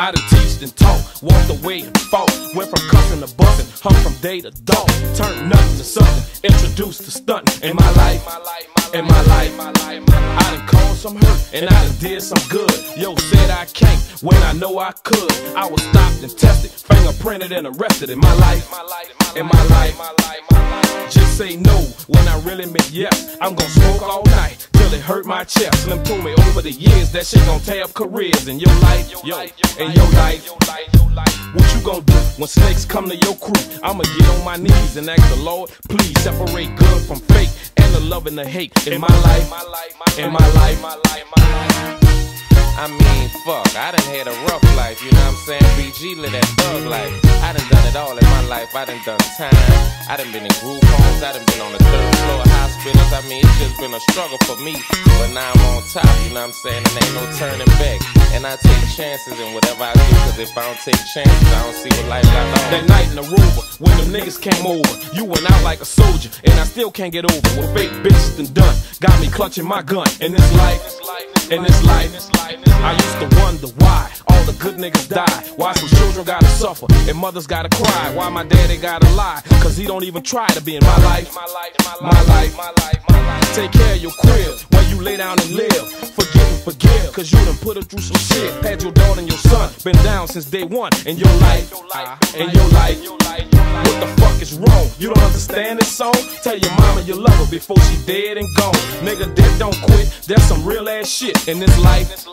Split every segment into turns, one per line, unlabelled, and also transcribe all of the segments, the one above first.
I done teached and taught, walked away and fought. Went from cussing to busting, hung from day to dog. Turned nothing to something, introduced to stunting. In my life, in my life, I done caused some hurt and I done did some good. Yo said I can't when I know I could. I was stopped and tested, fingerprinted and arrested. In my life, in my life, just say no when I really meant yes. I'm gonna smoke all night till it hurt my chest. Slim told me over the years that shit gon' tear up careers in your life, yo, in your life. What you gon' do when snakes come to your crew? I'ma get on my knees and ask the Lord, please separate good from fake and the love and the hate in my life, in my life.
Fuck, I done had a rough life, you know what I'm saying? BG live that thug life. I done done it all in my life, I done done time. I done been in group homes, I done been on the third floor hospitals. I mean, it's just been a struggle for me. But now I'm on top, you know what I'm saying? And ain't no turning back. And I take chances in whatever I do, cause if I don't take chances, I don't see what life got on.
That night in the Aruba, when them niggas came over, you went out like a soldier, and I still can't get over what fake bitches done done. Got me clutching my gun in this life, in this life. I used to wonder why all the good niggas die. Why some children gotta suffer and mothers gotta cry. Why my daddy gotta lie, cause he don't even try to be in my life. My life, my life, Take care of your crib where you lay down and live. Forgive and forgive, cause you done put her through some shit. Had your daughter and your son been down since day one in your life. Ah, in your life. What the fuck is wrong? You don't understand this song? Tell your mama you love her before she dead and gone. Nigga, dead don't quit. There's some real ass shit in this life.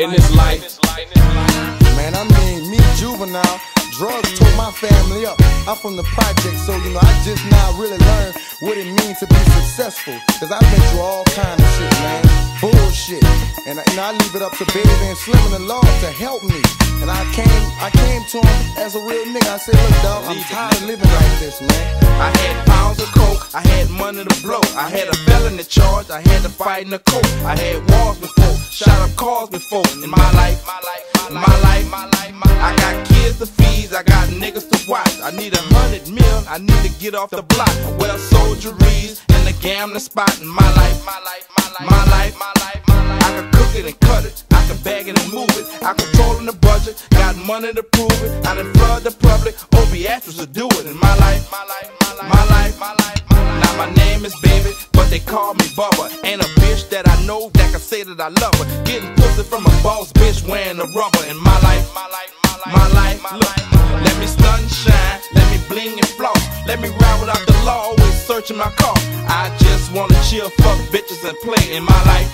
In this life.
Man, I mean, me, juvenile, drugs tore my family up. I'm from the project, so you know, I just now really learned what it means to be successful. Cause I've been through all kind of shit, man. Bullshit. And you know, I leave it up to Baby and Slim and the Lord to help me. And I came, I came to him as a real nigga. I said, look, dog, I'm tired of living like this, man.
I had pounds of coke, I had money to blow. I had a felony charge, I had to fight in the court. I had wars before, shot up cars before. In my life, my life, my life, my life, life. I got kids to feed, I got niggas to watch. I need a hundred mil, I need to get off the block. I wear soldieries in the gambling spot. In my life, my life, my life, my life. I can cook it and cut it, I can bag it and move it. I controlling the budget, got money to prove it. I done flood the public, Obiatrix to do it. In my life, my life, my life, my life, my life. Now my name is Baby, but they call me Bubba. Ain't a bitch that I know that can say that I love her. Getting pussy from a boss bitch wearing a rubber. In my life, my life, my life. Look, let me stun shine, let me bling and floss. Let me ride without the law, always searching my car. I just wanna chill, fuck bitches and play in my life,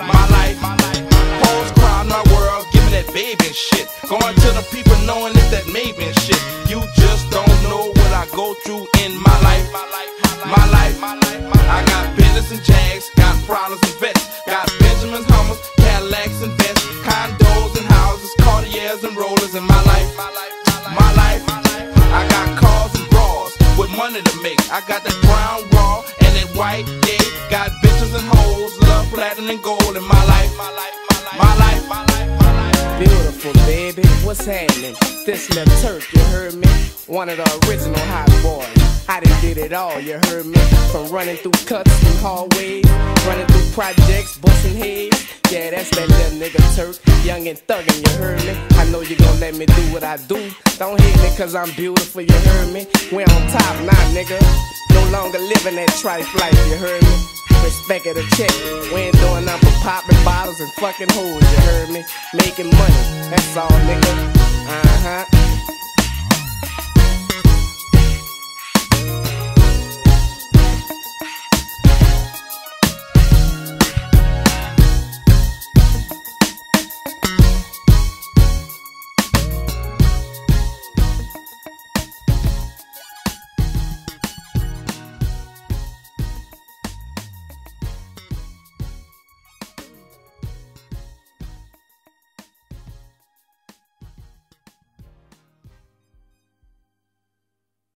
my life. Hoes crowd my world, give me that baby shit. Going to the people knowing it's that maybe shit. You just don't know what I go through in my life, my life, my life. I got Benzes and jags, got problems and vets, got Benjamins, money to make. I got that brown raw and that white gay. Got bitches and hoes, love platinum and gold in my life, my life, my life, my life, my life.
Beautiful, baby. What's happening? This Slim Turk, you heard me? One of the original hot boys. I done did it all, you heard me? From running through cuts and hallways, running through projects, busting heads. Yeah, that's that little nigga Turk, young and thuggin', you heard me? I know you gon' let me do what I do. Don't hate me cause I'm beautiful, you heard me? We on top now, nigga. No longer living that trife life, you heard me? Respect it a check. We ain't doing nothing but popping bottles and fucking hoes, you heard me? Making money, that's all, nigga.